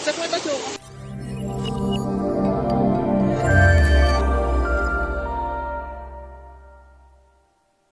Це фотошоу.